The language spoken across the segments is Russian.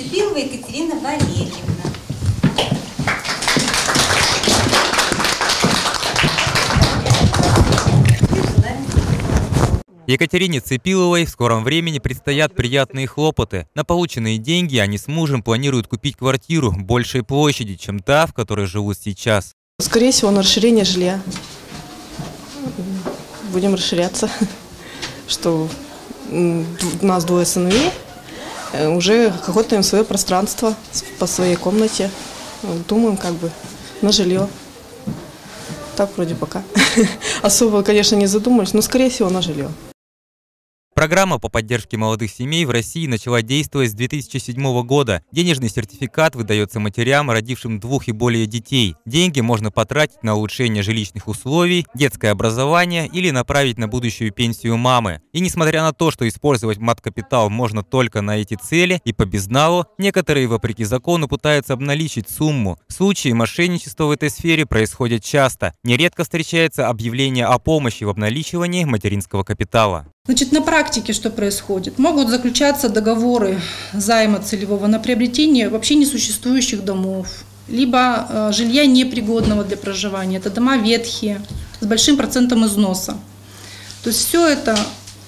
Цепилова Екатерина Валерьевна. Екатерине Цепиловой в скором времени предстоят приятные хлопоты. На полученные деньги они с мужем планируют купить квартиру большей площади, чем та, в которой живут сейчас. Скорее всего, на расширение жилья. Будем расширяться, что у нас двое сыновей, э, уже охотаем свое пространство по своей комнате. Думаем как бы на жилье. Так вроде пока. Особо, конечно, не задумались, но скорее всего на жилье. Программа по поддержке молодых семей в России начала действовать с 2007 года. Денежный сертификат выдается матерям, родившим двух и более детей. Деньги можно потратить на улучшение жилищных условий, детское образование или направить на будущую пенсию мамы. И несмотря на то, что использовать мат-капитал можно только на эти цели и по безналу, некоторые, вопреки закону, пытаются обналичить сумму. Случаи мошенничества в этой сфере происходят часто. Нередко встречается объявление о помощи в обналичивании материнского капитала. Значит, на практике что происходит? Могут заключаться договоры займа целевого на приобретение вообще несуществующих домов, либо э, жилья непригодного для проживания. Это дома ветхие, с большим процентом износа. То есть все это,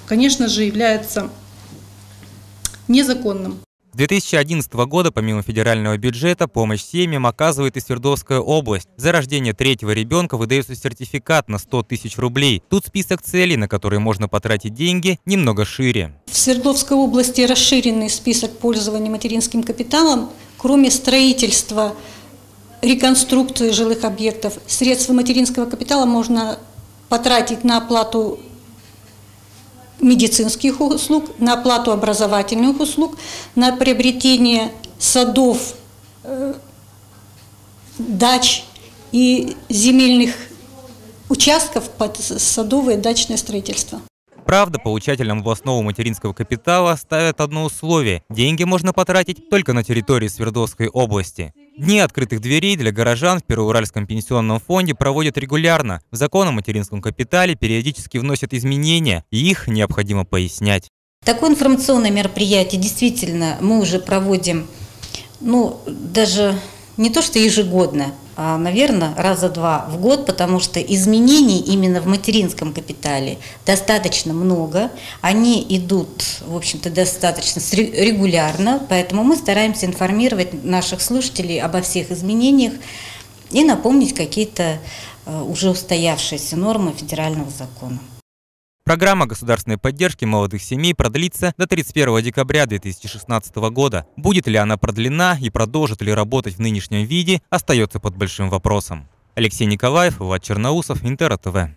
конечно же, является незаконным. С 2011 года, помимо федерального бюджета, помощь семьям оказывает и Свердловская область. За рождение третьего ребенка выдается сертификат на 100 тысяч рублей. Тут список целей, на которые можно потратить деньги, немного шире. В Свердловской области расширенный список пользования материнским капиталом, кроме строительства, реконструкции жилых объектов, средства материнского капитала можно потратить на оплату медицинских услуг, на оплату образовательных услуг, на приобретение садов, э, дач и земельных участков под садовое дачное строительство. Правда, получателям областного материнского капитала ставят одно условие – деньги можно потратить только на территории Свердловской области. Дни открытых дверей для горожан в Первоуральском пенсионном фонде проводят регулярно. В закон о материнском капитале периодически вносят изменения, и их необходимо пояснять. Такое информационное мероприятие действительно мы уже проводим, ну, даже не то что ежегодно, а, наверное, раза два в год, потому что изменений именно в материнском капитале достаточно много. Они идут, в общем-то, достаточно регулярно, поэтому мы стараемся информировать наших слушателей обо всех изменениях и напомнить какие-то э, уже устоявшиеся нормы федерального закона. Программа государственной поддержки молодых семей продлится до 31 декабря 2016 года. Будет ли она продлена и продолжит ли работать в нынешнем виде, остается под большим вопросом. Алексей Николаев, Влад Черноусов, Интера ТВ.